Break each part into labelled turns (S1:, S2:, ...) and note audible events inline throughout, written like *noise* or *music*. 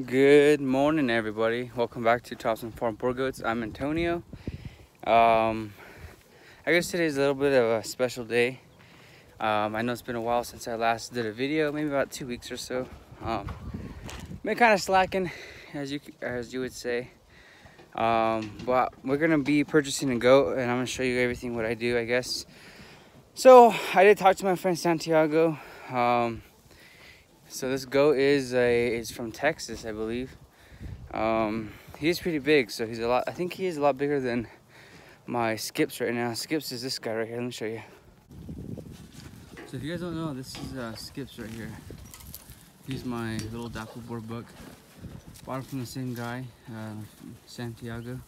S1: Good morning, everybody. Welcome back to Thompson Farm Boer Goats. I'm Antonio. Um, I guess today's a little bit of a special day. Um, I know it's been a while since I last did a video, maybe about two weeks or so. Um, been kind of slacking, as you as you would say. Um, but we're gonna be purchasing a goat, and I'm gonna show you everything what I do, I guess. So I did talk to my friend Santiago. Um, so this goat is a is from Texas, I believe. Um, he's pretty big, so he's a lot. I think he is a lot bigger than my Skips right now. Skips is this guy right here. Let me show you. So if you guys don't know, this is uh, Skips right here. He's my little dapple Boer buck. Bought him from the same guy, uh, Santiago.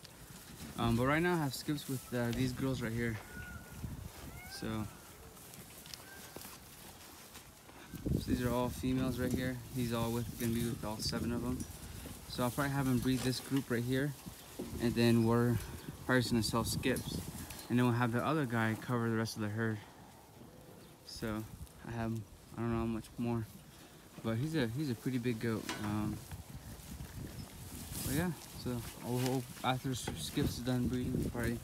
S1: Um, but right now I have Skips with uh, these girls right here. So These are all females right here. He's all with, gonna be with all seven of them. So I'll probably have him breed this group right here. And then we're probably gonna sell skips. And then we'll have the other guy cover the rest of the herd. So I have, I don't know how much more. But he's a he's a pretty big goat. Um, but yeah, so I'll hope after skips is done breeding, we'll probably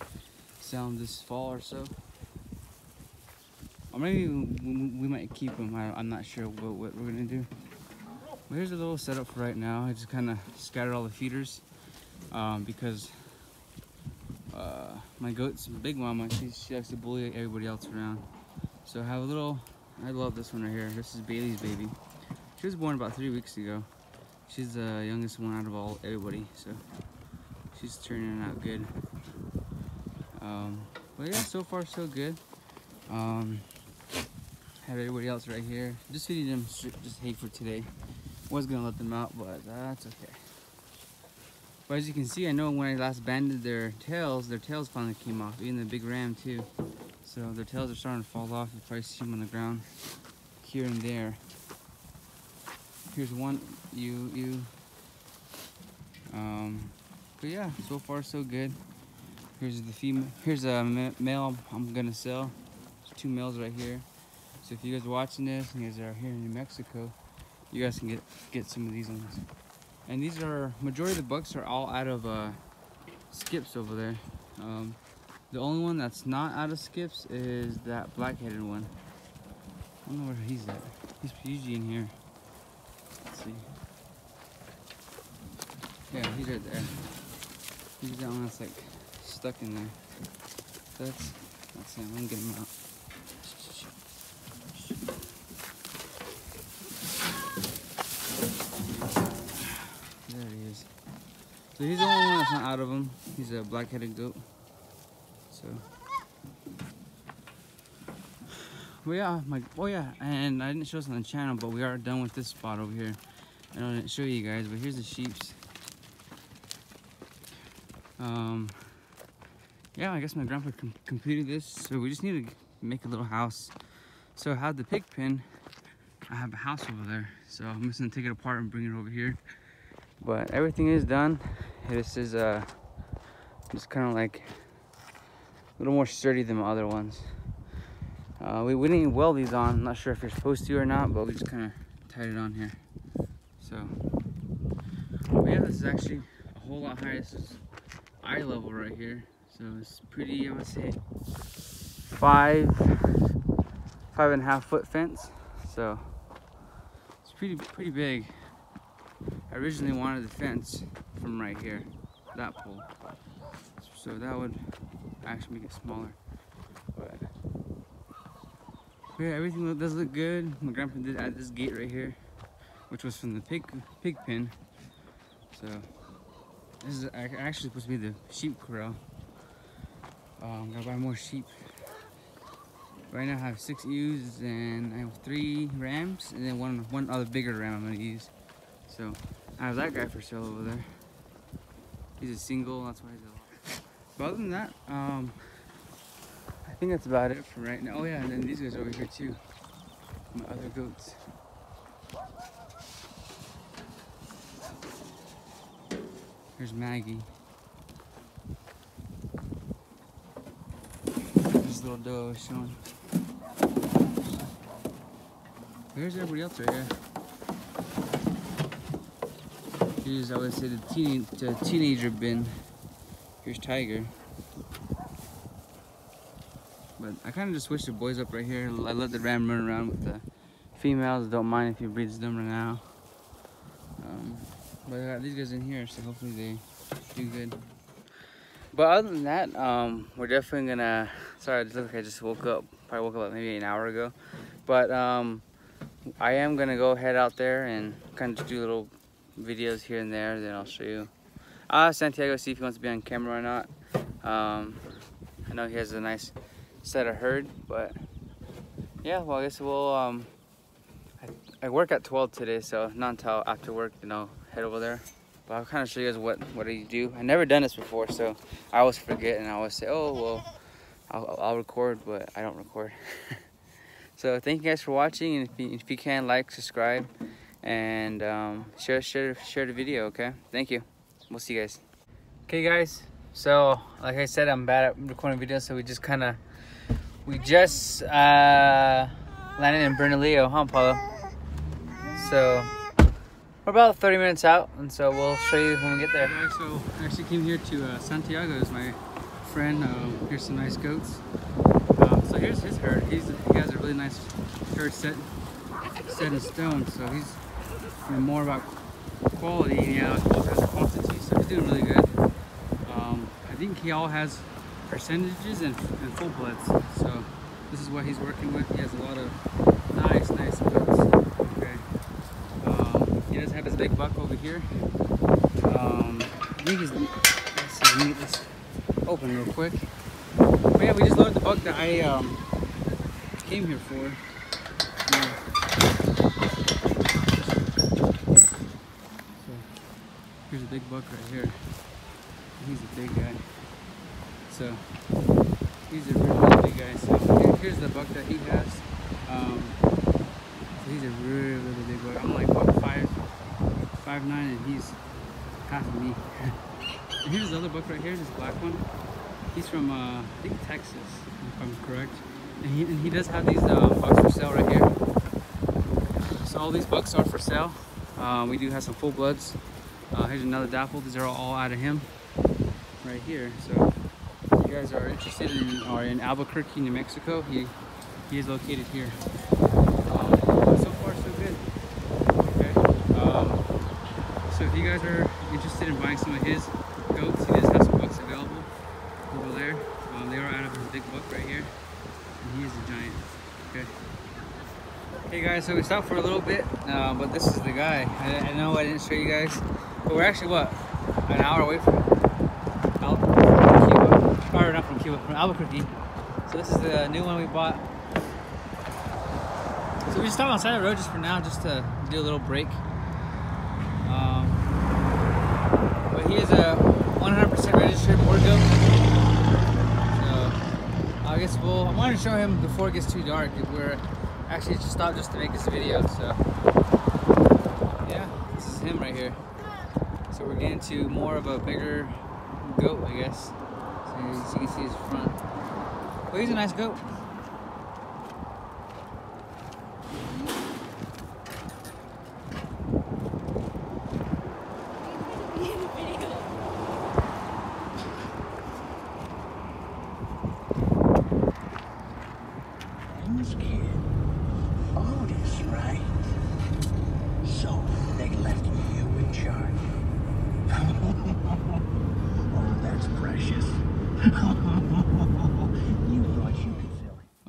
S1: sell him this fall or so. Or maybe we might keep them. I, am not sure what, what, we're gonna do. But here's a little setup for right now. I just kind of scattered all the feeders um, because uh, my goat's a big mama. She, she likes to bully everybody else around. So I have a little. I love this one right here. This is Bailey's baby. She was born about three weeks ago. She's the youngest one out of all everybody. So she's turning out good. Um, but yeah, so far so good. Um, have everybody else right here. Just feeding them just hay for today. Was gonna let them out, but that's okay. But as you can see, I know when I last banded their tails, their tails finally came off, even the big ram too. So their tails are starting to fall off. You probably see them on the ground here and there. Here's one, you, you. Um, but yeah, so far so good. Here's the female, here's a male I'm gonna sell. There's two males right here. So if you guys are watching this and you guys are here in New Mexico, you guys can get get some of these ones. And these are majority of the bucks are all out of uh, skips over there. Um, the only one that's not out of skips is that black-headed one. I don't know where he's at. He's usually in here. Let's see. Yeah, he's right there. He's that one that's like stuck in there. That's that's him. I'm get him out. So he's the only one that's not out of them. He's a black-headed goat. So. Well, yeah, my, oh yeah, and I didn't show this on the channel, but we are done with this spot over here. I didn't show you guys, but here's the sheeps. Um, yeah, I guess my grandpa com completed this, so we just need to make a little house. So I had the pig pen. I have a house over there, so I'm just gonna take it apart and bring it over here. But everything is done. This is uh, just kind of like a little more sturdy than my other ones. Uh, we, we didn't even weld these on. I'm not sure if you're supposed to or not, but we just kind of tied it on here. So, yeah, this is actually a whole lot higher. This is eye level right here. So it's pretty, I would say, five, five and a half foot fence. So it's pretty, pretty big. I originally wanted the fence from right here, that pole. So that would actually make it smaller. But yeah, everything does look good. My grandpa did add this gate right here, which was from the pig pig pen. So this is actually supposed to be the sheep corral. Um, I'm gonna buy more sheep. Right now I have six ewes and I have three rams and then one one other bigger ram I'm gonna use. So I have that guy for sale over there. He's a single, that's why he's a But other than that, um, I think that's about it for right now. Oh yeah, and then these guys over here too. My other goats. Here's Maggie. This little doe showing. Here's everybody else right here. I would say, the, teen, the teenager bin. Here's Tiger. But I kind of just switched the boys up right here. I let the ram run around with the females. Don't mind if he breeds them right now. Um, but I got these guys in here, so hopefully they do good. But other than that, um, we're definitely gonna. Sorry, I just look like I just woke up. Probably woke up maybe an hour ago. But um, I am gonna go head out there and kind of do a little videos here and there. Then I'll show you. Uh, Santiago, see if he wants to be on camera or not. Um, I know he has a nice set of herd, but yeah. Well, I guess we'll. Um, I, I work at 12 today, so not until after work, you know, head over there. But I'll kind of show you guys what what do you do. I never done this before, so I always forget and I always say, oh well, I'll, I'll record, but I don't record. *laughs* so thank you guys for watching, and if you, if you can, like, subscribe, and um, share share share the video. Okay, thank you. We'll see you guys. Okay, guys. So like I said, I'm bad at recording videos, so we just kind of we just uh, landed in Bernalillo, huh, Paulo? So. We're about 30 minutes out, and so we'll show you when we get there. So I actually came here to uh, Santiago as my friend. Uh, here's some nice goats. Um, so here's his herd. He's, he has a really nice herd set, set in stone. So he's more about quality, yeah, as quantity. So he's doing really good. Um, I think he all has percentages and, and full bloods. So this is what he's working with. He has a lot of nice, nice goats big buck over here. Um, I think he's, let's see, let open real quick. But yeah, we just loaded the buck that I um, came here for. Yeah. Here's a big buck right here. He's a big guy. So, he's a really big guy. So, here, here's the buck that he has. Um, so he's a really, really big buck. I'm like, five, five nine, and he's half of me. *laughs* and here's the other buck right here, this black one. He's from, uh, I think Texas, if I'm correct. And he, and he does have these uh, bucks for sale right here. So all these bucks are for sale. Uh, we do have some full bloods. Uh, here's another dapple. These are all out of him right here. So if you guys are interested in or in Albuquerque, New Mexico, he, he is located here. Um, so far, so good. Okay. Um, so if you guys are interested in buying some of his goats, he does have some bucks available over there. Um, they are out of his big buck right here. And he is a giant. Okay. Hey guys, so we stopped for a little bit, uh, but this is the guy. I, I, know I didn't show you guys, but we're actually what? An hour away from, Al Cuba. Or from Cuba, from Albuquerque. So this is the new one we bought. So we just stopped on the side of the road just for now, just to do a little break. Um, he is a 100% registered Morgo. So I guess we'll, I wanted to show him before it gets too dark. We're actually just stopped just to make this video. So yeah, this is him right here. So we're getting to more of a bigger goat, I guess. So you can see his front. But he's a nice goat.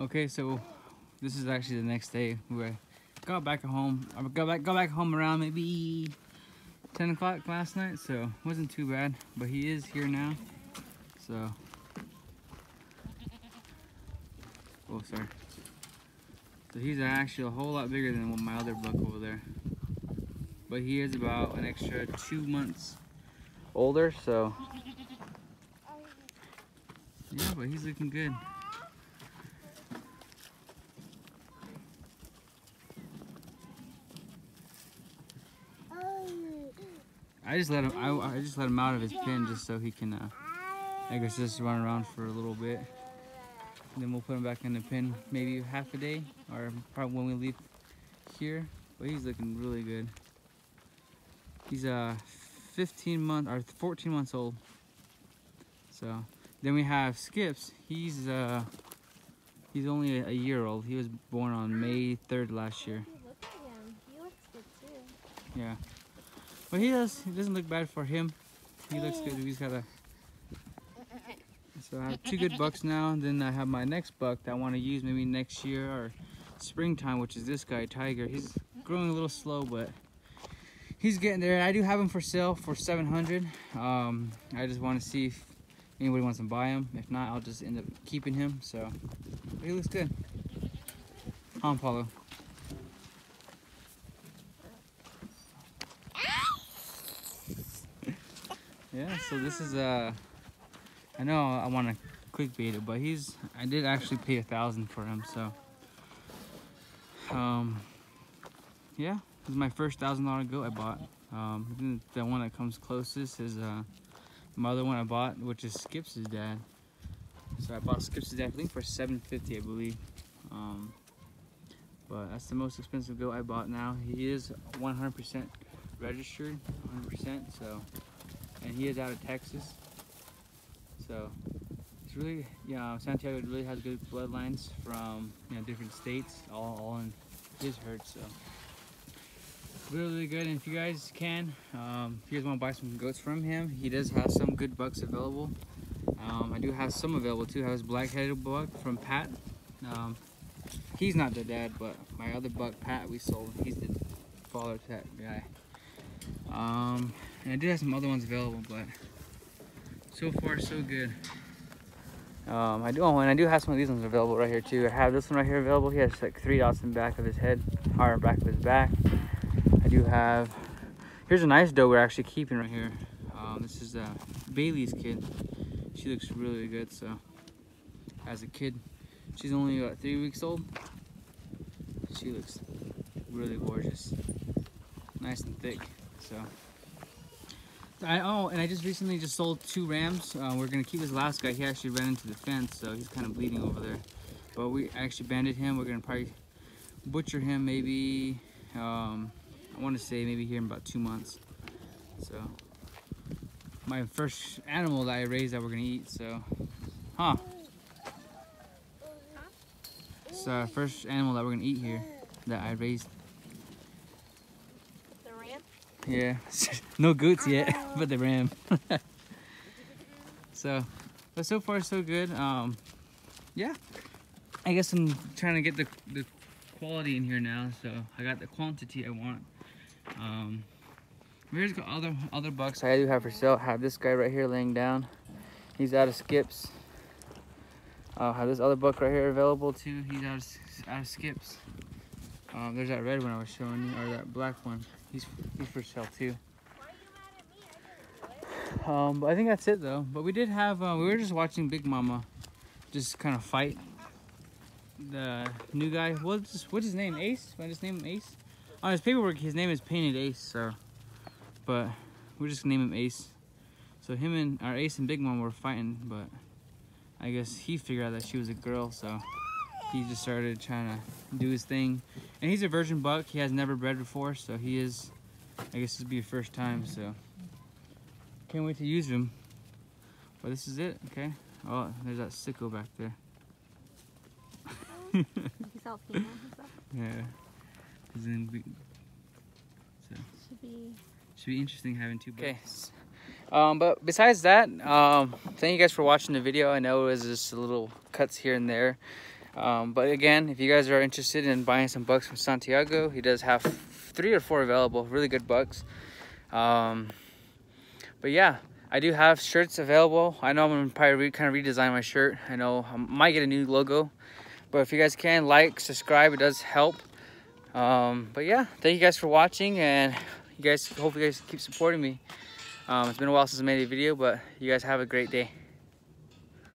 S1: Okay, so this is actually the next day. We got back home. I got back got back home around maybe 10 o'clock last night, so wasn't too bad. But he is here now, so. Oh, sorry. So he's actually a whole lot bigger than my other buck over there. But he is about an extra two months older, so. Yeah, but he's looking good. I just let him. I, I just let him out of his pen just so he can. Uh, I guess just run around for a little bit. And then we'll put him back in the pen maybe half a day or probably when we leave here. But he's looking really good. He's uh 15 months or 14 months old. So then we have Skips. He's uh he's only a, a year old. He was born on May 3rd last year.
S2: Look at him. He looks good too.
S1: Yeah. But he does he doesn't look bad for him. He looks good. He's got a so I have two good bucks now. Then I have my next buck that I want to use maybe next year or springtime, which is this guy, Tiger. He's growing a little slow, but he's getting there. I do have him for sale for 700. Um, I just want to see if anybody wants to buy him. If not, I'll just end up keeping him. So he looks good. Huh, Paulo? Yeah, so this is uh I know I want to quick bait it, but he's I did actually pay a thousand for him, so um yeah, this is my first thousand dollar goat I bought. Um the one that comes closest is uh my other one I bought, which is Skips' dad. So I bought Skips' dad I think for 750 I believe. Um but that's the most expensive goat I bought now. He is 100% registered, 100%, so and he is out of Texas. So it's really, yeah, Santiago really has good bloodlines from you know different states, all, all in his herd. So really, really good. And if you guys can, um, if you guys want to buy some goats from him, he does have some good bucks available. Um, I do have some available too. I have his black-headed buck from Pat. Um, he's not the dad, but my other buck, Pat, we sold. He's the father to that guy. And I do have some other ones available, but so far so good. Um, I do, oh, and I do have some of these ones available right here too. I have this one right here available. He has like three dots in the back of his head, or back of his back. I do have, here's a nice doe we're actually keeping right here. Um, this is uh, Bailey's kid. She looks really good, so as a kid, she's only about three weeks old. She looks really gorgeous, nice and thick, so. I, oh, and I just recently just sold two rams. Uh, we're gonna keep this last guy. He actually ran into the fence, so he's kind of bleeding over there. But we actually banded him. We're gonna probably butcher him maybe, um, I want to say maybe here in about two months. So, my first animal that I raised that we're gonna eat, so, huh. It's our first animal that we're gonna eat here that I raised. Yeah, *laughs* no goats yet, *laughs* but the ram. *laughs* so, but so far so good. Um, yeah, I guess I'm trying to get the, the quality in here now. So I got the quantity I want. Um, here's got other other bucks I do have for sale. I have this guy right here laying down. He's out of skips. I have this other buck right here available too. He's out of, out of skips. Um, there's that red one I was showing you, or that black one. He's he's for sale too. Um, but I think that's it though. But we did have uh, we were just watching Big Mama, just kind of fight the new guy. What's what's his name? Ace? I just name him Ace. On his paperwork, his name is painted Ace. So, but we're just gonna name him Ace. So him and our Ace and Big Mama were fighting, but I guess he figured out that she was a girl, so he just started trying to do his thing. And he's a virgin buck. He has never bred before, so he is, I guess this will be a first time, so. Can't wait to use him. But this is it, okay? Oh, there's that sicko back there.
S2: He's all female and stuff. *laughs*
S1: Yeah. 'Cause then we, so.
S2: Should be.
S1: Should be interesting having two bucks. Okay. Um, but besides that, um, thank you guys for watching the video. I know it was just a little cuts here and there. Um, but again, if you guys are interested in buying some bucks from Santiago, he does have three or four available, really good bucks. Um, but yeah, I do have shirts available. I know I'm gonna probably re kind of redesign my shirt. I know I might get a new logo, but if you guys can like, subscribe, it does help. Um, but yeah, thank you guys for watching, and you guys hope you guys keep supporting me. Um, it's been a while since I made a video, but you guys have a great day.